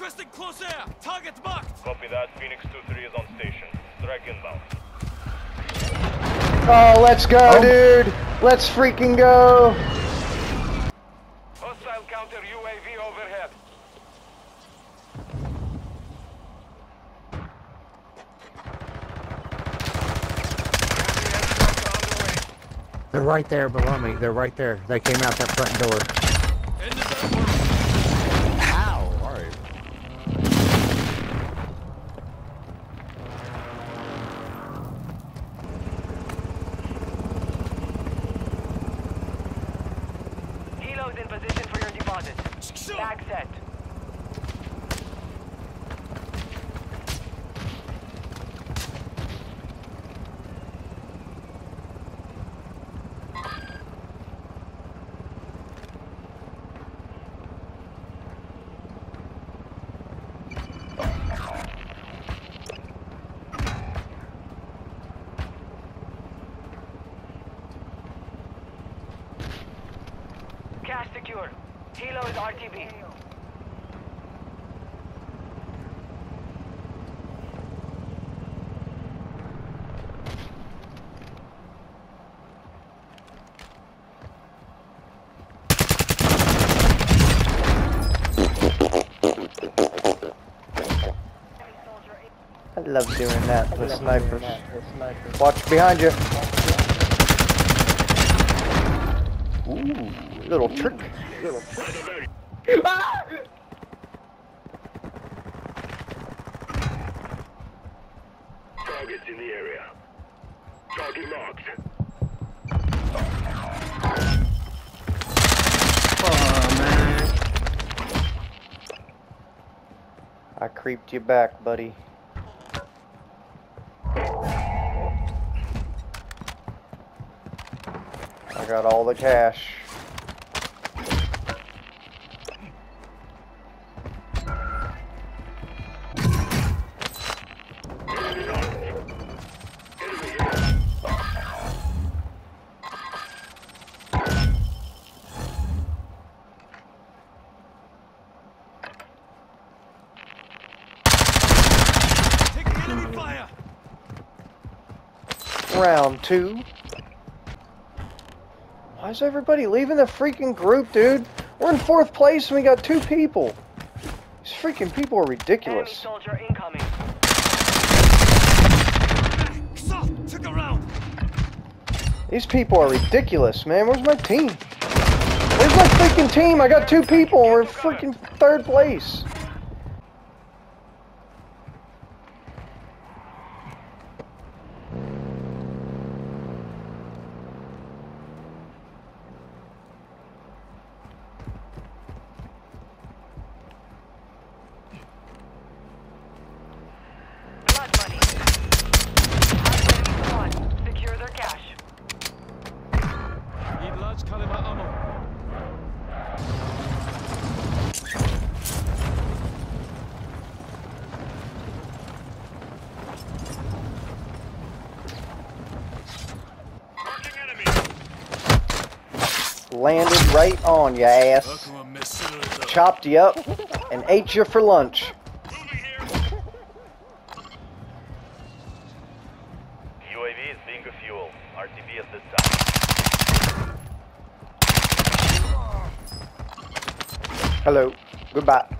Requesting close air. Target marked. Copy that. Phoenix 2-3 is on station. Strike inbound. Oh, let's go, oh. dude. Let's freaking go. Hostile counter UAV overhead. They're right there below me. They're right there. They came out that front door. Love doing that with snipers. Watch behind you. Ooh, little trick. Little trick. Ah! Targets in the area. Target marked. I creeped you back, buddy. Got all the cash. Taking enemy fire. Round two. Why is everybody leaving the freaking group, dude? We're in fourth place and we got two people. These freaking people are ridiculous. soldier incoming. Soft. Took a round. These people are ridiculous, man. Where's my team? Where's my freaking team? I got two people and we're in freaking third place. Blood money. Enemy squad. Secure their cash. Need large caliber ammo. Marking enemy. Landed right on your ass. Chopped you up and ate you for lunch. UAV is bingo fuel. RTB at this time. Hello. Goodbye.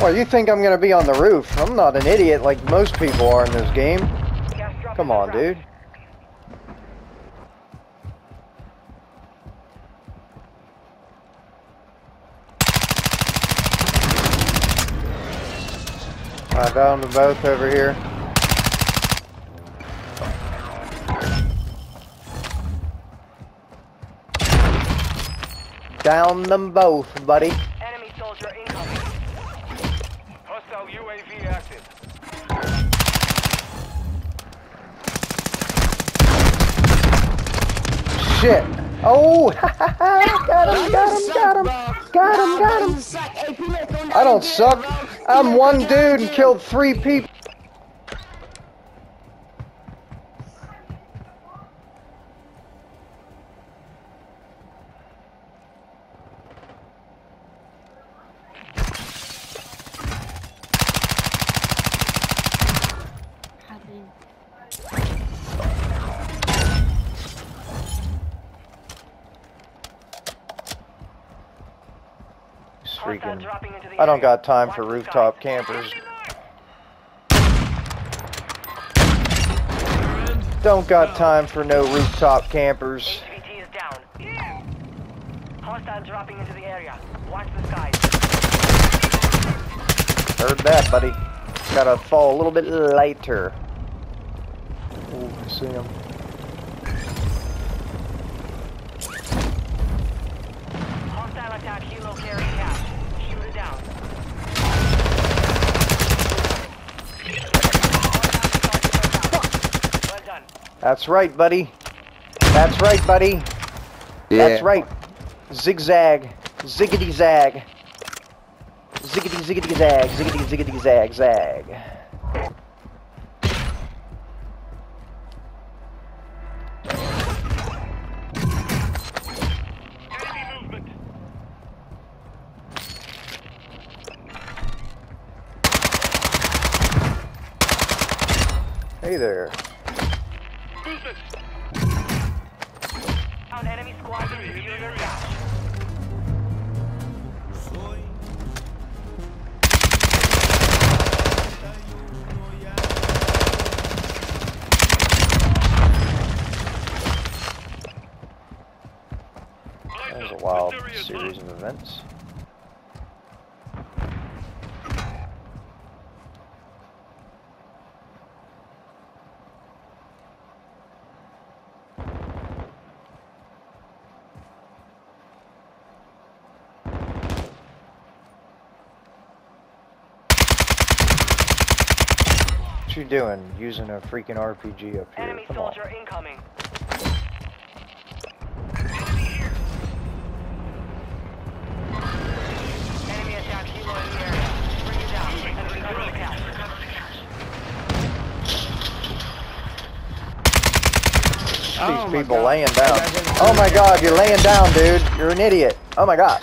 Well, you think I'm gonna be on the roof? I'm not an idiot like most people are in this game. Come on, dude. I found them both over here. Down them both, buddy. Enemy soldier incoming. Hostile UAV active. Shit. Oh, got him, got him, got him, got him, got him. I don't suck. I'm one dude and killed three people. Hostile Freaking. dropping into the I don't got time for rooftop campers. Don't got time for no rooftop campers. HVT is down. Hostile dropping into the area. Watch the skies. Heard that, buddy. Gotta fall a little bit lighter. Ooh, I see him. Hostile attack helo carry cash. Shoot it down. Well done. That's right, buddy. That's right, buddy. That's right. Zigzag. Ziggity zag. Ziggity ziggity zag. Ziggity ziggity zag zag. That was a wild series of events. What you doing using a freaking RPG up here? Enemy Come on. soldier incoming. Oh my people God. laying down. Oh my god, you're laying down, dude. You're an idiot. Oh my god.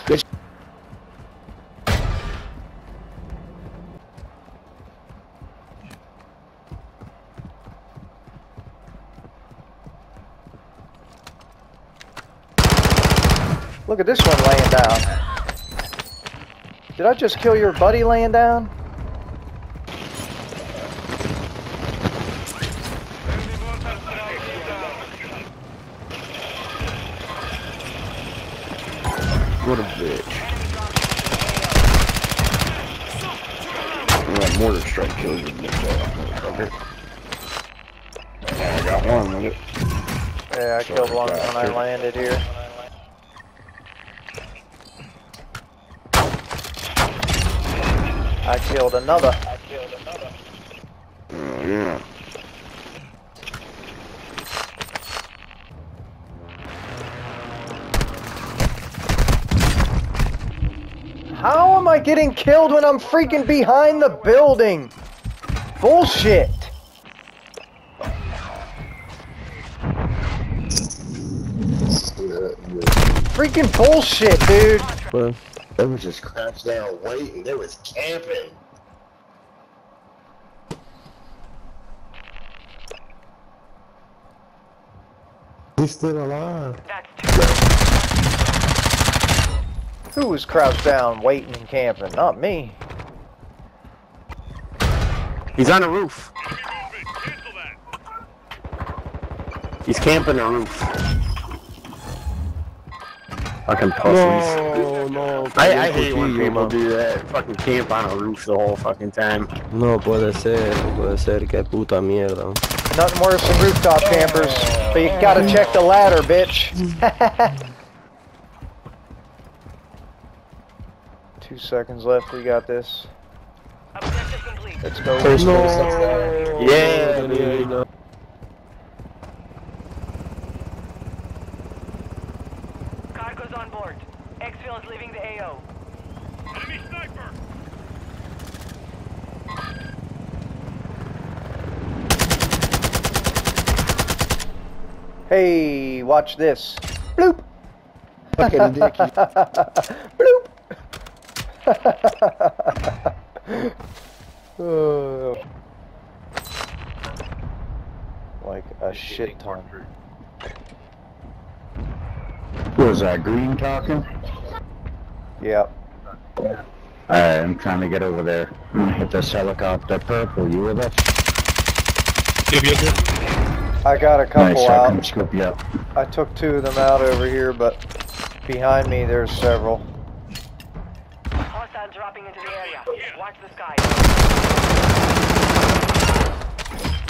Look at this one laying down. Did I just kill your buddy laying down? What a bitch. Yeah, mortar strike kills your bitch ass. I got one with it. Yeah, I killed one when I landed here. I killed another. How am I getting killed when I'm freaking behind the building? Bullshit. Freaking bullshit, dude. Well, they was just crouched down waiting. They was camping. He's still alive. That's two. Who was crouched down waiting and camping? Not me. He's on the roof. He's camping on the roof. Fucking pussies. No, no. I, I hate when people man. do that. Fucking camp on a roof the whole fucking time. No puede ser, no puede ser, que puta mierda. Nothing worse than rooftop campers. But you gotta check the ladder, bitch. Two seconds left. We got this. Objective complete. Let's go. No. Yeah, no, dude. no. Cargo's on board. Exfil is leaving the AO. Enemy sniper. Hey, watch this. Bloop. Fucking dicky. Bloop. Oh. like a shit ton. Was that green talking? Yep. Alright, I'm trying to get over there. I'm gonna hit this helicopter. Purple, you with us? I got a couple Nice, I can out. scoop you up. I took two of them out over here, but behind me there's several. Hostile dropping into the area. Watch the sky.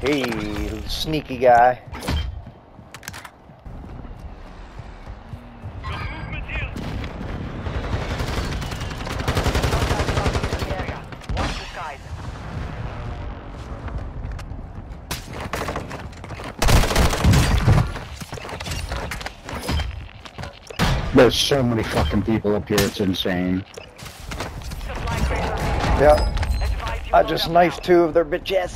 Hey, sneaky guy. Movement here. Hostile dropping into the area. Watch the skies. There's so many fucking people up here, it's insane. Supply crates are being Yep. I just up knifed two of their bitches.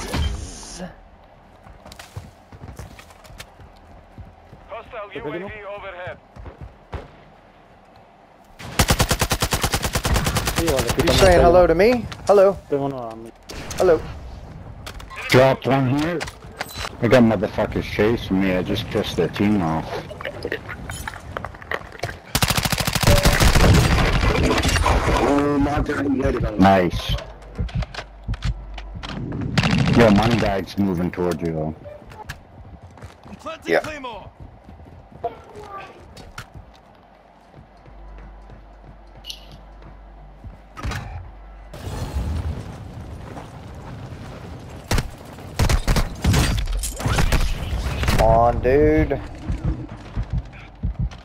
Hostile UAV overhead. You saying hello to me? Hello. Hello. Dropped one here. I got motherfuckers chasing me. I just pissed their team off. Nice. Yo, money bag's moving towards you though. Planting Yep. Claymore. Come on, dude.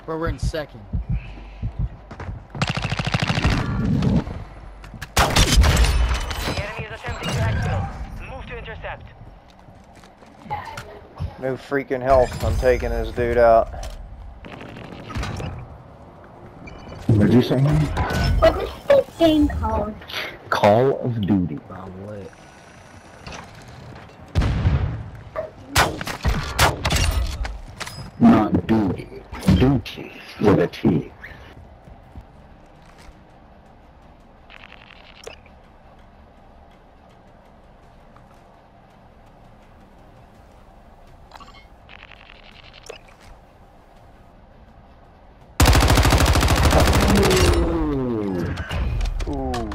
Bro, we're in second. The enemy is attempting to exfil. Move to intercept. No freaking health. I'm taking this dude out. What'd you say? What is this game called? Call of Duty. I'm lit. Not duty. Duty. With a T. Ooh.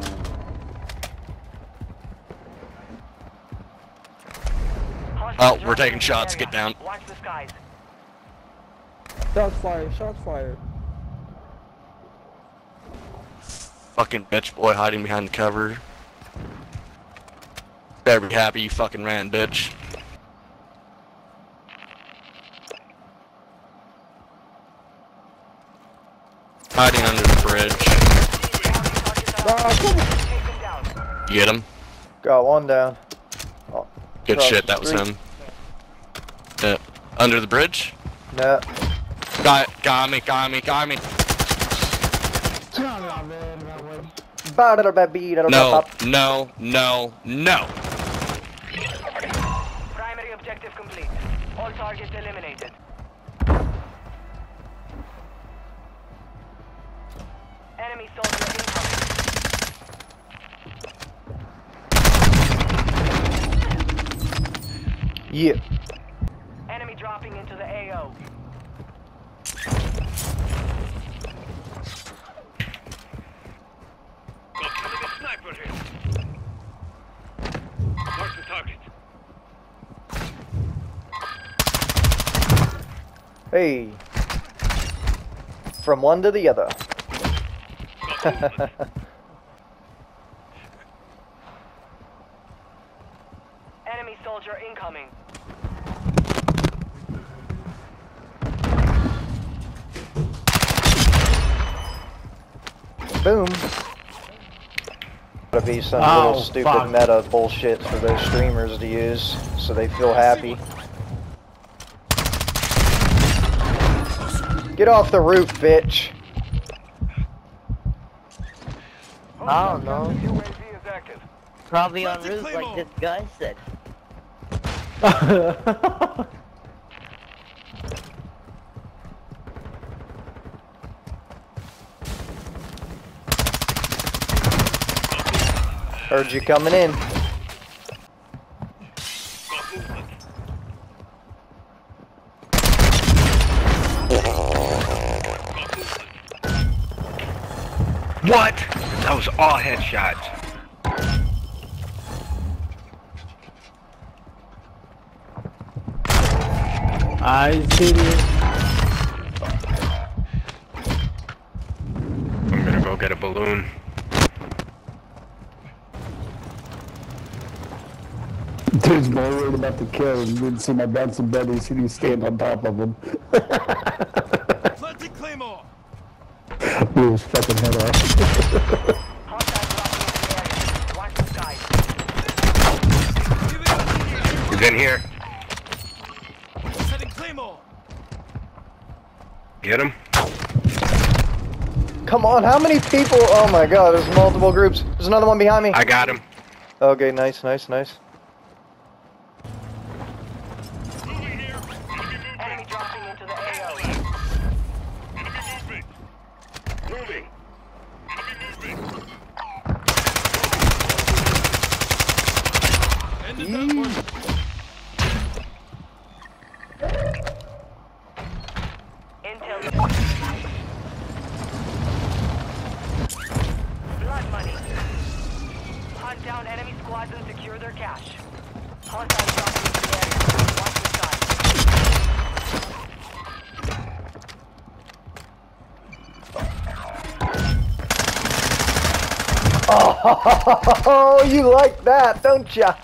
Hostile Oh, we're dropping taking shots. Get down. Watch the skies. Shots fired, shots fired. Fucking bitch boy hiding behind the cover. Better be happy you fucking ran, bitch. Hiding under the bridge. Targets are Take them down. You get him? Got one down. Good Across shit, that was street. him. Under the bridge? No. Got, got me, got me, got me. No, no, no, no. Hey. From one to the other. Enemy soldier incoming. Boom. Gotta be some Oh, little stupid fuck. meta bullshit for those streamers to use, so they feel happy. Get off the roof, bitch. I don't know. UAV is active. Probably on roof like this guy said. Heard you coming in. All headshots. I see you. I'm gonna go get a balloon. Dude's more worried about the kill. You didn't see my bouncing buddy. See me stand on top of him. Planting Claymore. Blew his fucking head off. Hostile dropping into the area. Watch the skies. He's in here. Setting Claymore. Get him. Come on, how many people? Oh my god, there's multiple groups. There's another one behind me. I got him. Okay, nice, nice, nice. Oh, you like that, don't ya?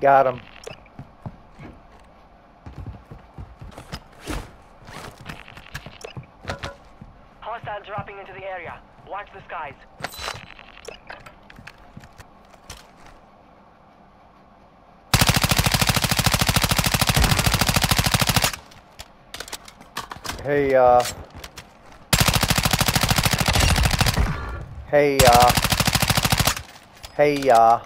Got him. Hostile dropping into the area. Watch the skies. Hey, uh. Hey, uh. Hey, uh.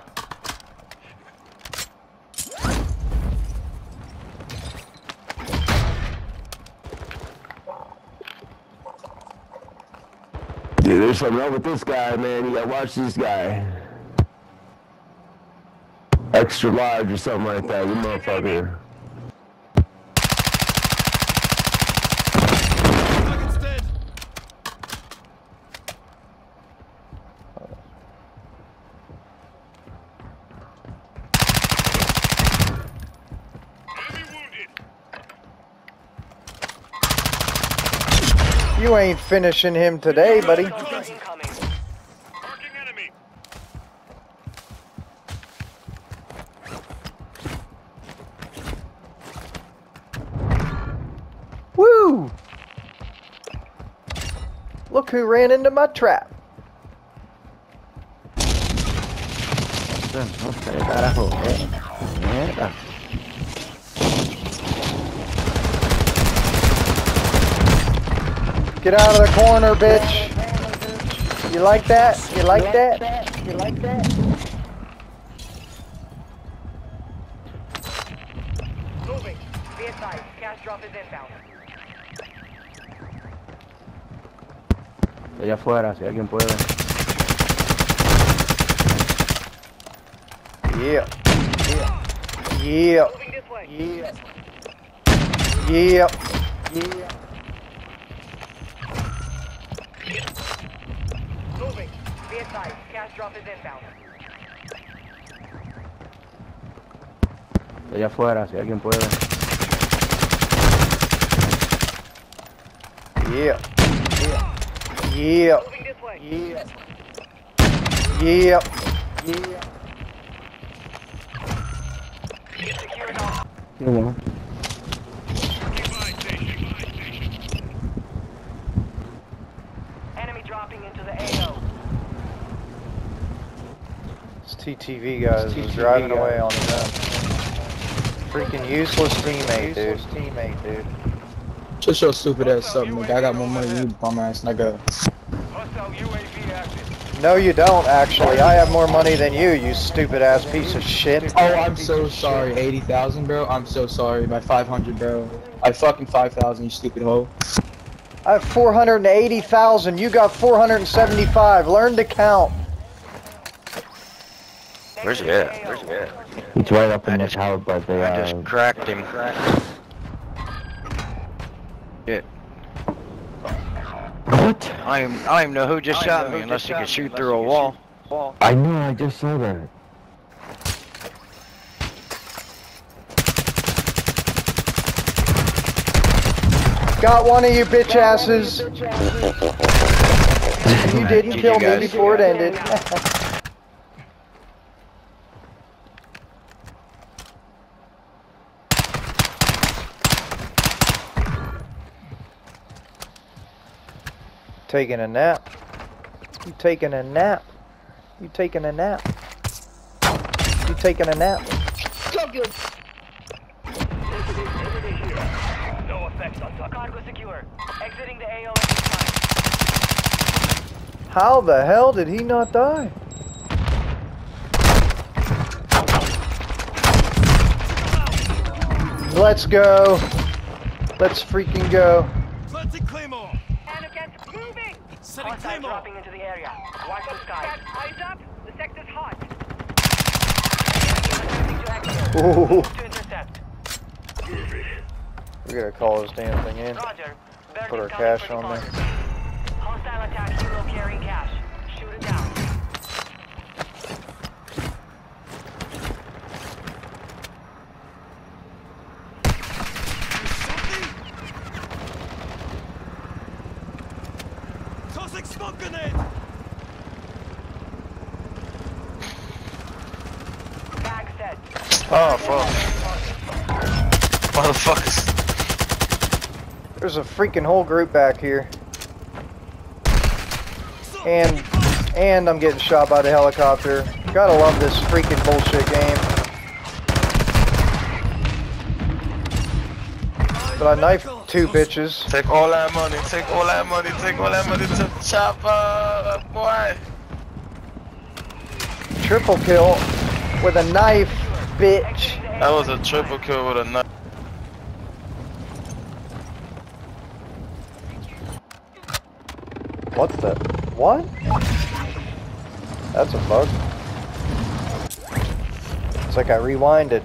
Dude, there's something wrong with this guy, man. You gotta watch this guy. Extra large or something like that, you motherfucker. You ain't finishing him today, buddy. Woo! Look who ran into my trap. Get out of the corner, bitch. You like that? You like that? You like that? Moving. Be advised. Cash drop is inbound. Allá afuera, si alguien puede. Yeah. Yeah. Yeah. Moving this way. Yeah. Yeah. Yeah. Allá afuera, si alguien puede. Yeah. Yeah. Yeah. Yeah. Yeah. Yeah. This TTV guys is driving away on his own. Freaking useless teammate, dude. teammate, dude. Shut your stupid ass up, nigga. I got more money than you, bum ass nigga. Hostile UAV. No, you don't, actually. I have more money than you, you stupid ass piece of shit. Oh, I'm so sorry. 80,000, bro. I'm so sorry. My 500, bro. I fucking 5,000, you stupid hoe. I have 480,000. You got 475. Learn to count. Where's he at? Where's he at? He's right up in I the just- tower, but they I uh, just cracked him. What? I don't, I don't even know who just shot me unless he could shoot through a wall. I know, I just saw that. Got one of you bitch asses. You didn't kill me before it ended. taking a nap. You taking a nap. You taking a nap. You taking a nap. No effects on. Cargo secure. Exiting the AO at this time. How the hell did he not die? Let's go. Let's freaking go. Planting Claymore. And against moving! Setting Hostile Claymore. dropping into the area. Watch the skies. Eyes up! The sector's hot. To. Ooh, Move to intercept. we gotta call this damn thing in. Roger. Put our is cash on there. deposit. Hostile attack helo carrying cash. Shoot it down. Tossing smoke grenade. Bag set. Oh, fuck. Motherfuckers. There's a freaking whole group back here. And and I'm getting shot by the helicopter. Gotta love this freaking bullshit game. But I knifed two bitches. Take all that money, take all that money, take all that money to the chopper, boy. Triple kill with a knife, bitch. That was a triple kill with a knife. What the? What? That's a bug. It's like I rewinded.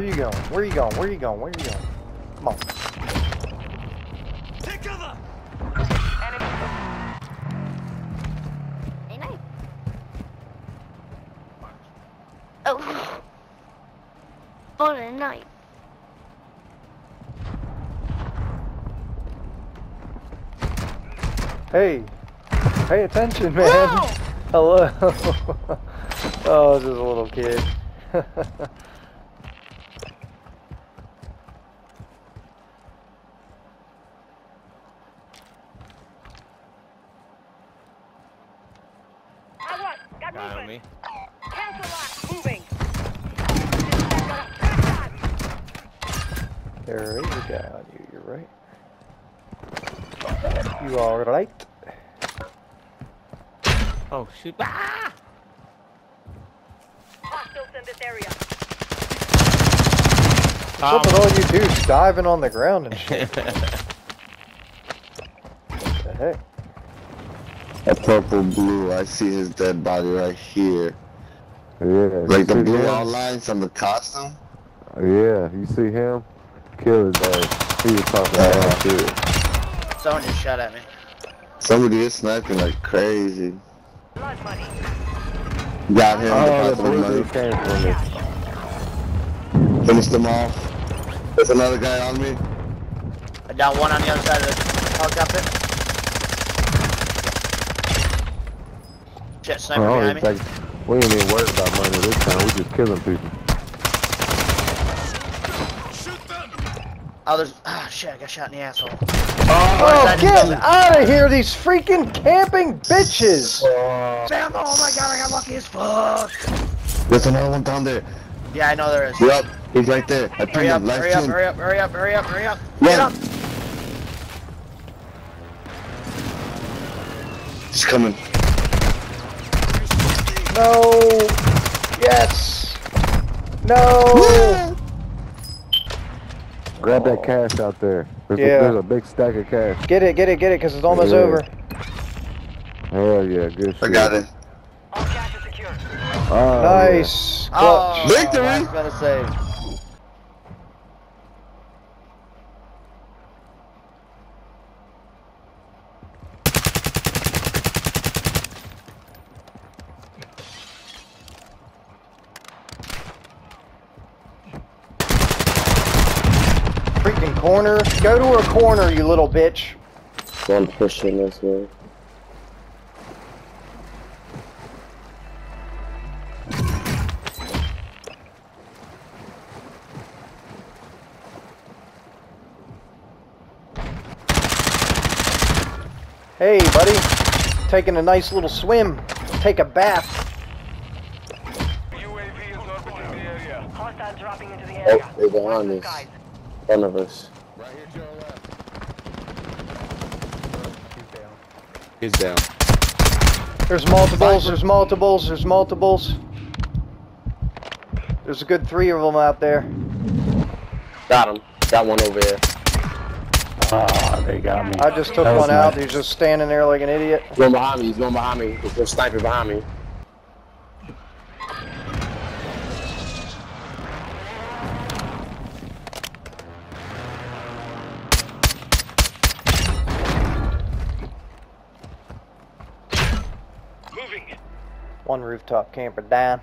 Where are you going? Where are you going? Where are you going? Where are you going? Come on. Take cover. Hey, knife. Oh. For a knife. Hey, pay attention, man. Hello. oh, this is a little kid. me. Cancel lock. Moving. There is a guy on you, you're right. You are right. Oh shoot! Ah! Hostiles in this area. What's with all you dudes diving on the ground and shit? the heck? That purple blue, I see his dead body right here. Yeah. Like the blue him? outlines on the costume? Yeah, you see him? Kill his ass. He was talking about uh-huh. shit. Someone just shot at me. Somebody is sniping like crazy. Blood money. Got him, Oh, the blue money. dude came from me. Finished them off. There's another guy on me. I got one on the other side of the helicopter. Shit, sniper Oh, behind me. like, we ain't even worried about money this time. We just killing people. Oh, there's. Ah, shit, I got shot in the asshole. Oh, get out of here, these freaking camping bitches! Bam! Oh my god, I got lucky as fuck! There's another one down there. Yeah, I know there is. Yep, he's right there. I Hurry up, him. Life hurry up, hurry up, hurry up, hurry up, hurry up. Run. Get up! He's coming. No! Yes! No! Grab that cash out there. There's, Yeah. a, there's a big stack of cash. Get it, get it, get it, because it's almost Yeah. over. Hell yeah, good shit. I got it. All cash is secure. Oh, Nice! Oh, Victory! I was gonna say. Freaking corner. Go to a corner, you little bitch. One pushing this way. Hey, buddy. Taking a nice little swim. Take a bath. UAV is orbiting the area. Hostiles dropping into the Oh, they're Watch behind the us. Skies. Front of us. He's down. There's multiples, there's multiples, there's multiples. There's a good three of them out there. Got him. Got one over there. Ah, they got me. I just took That was one out. He's just standing there like an idiot. He's going behind me. He's going behind me. There's a sniper behind me. Rooftop camper down.